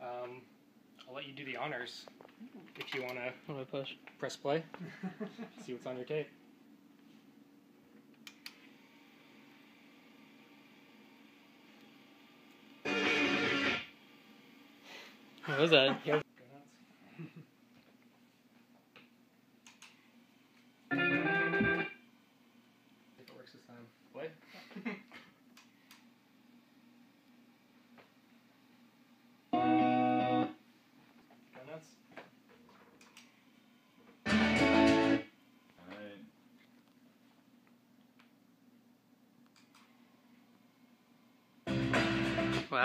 Um, I'll let you do the honors if you want to What do I push? press play. See what's on your tape. What was that? Go nuts. That's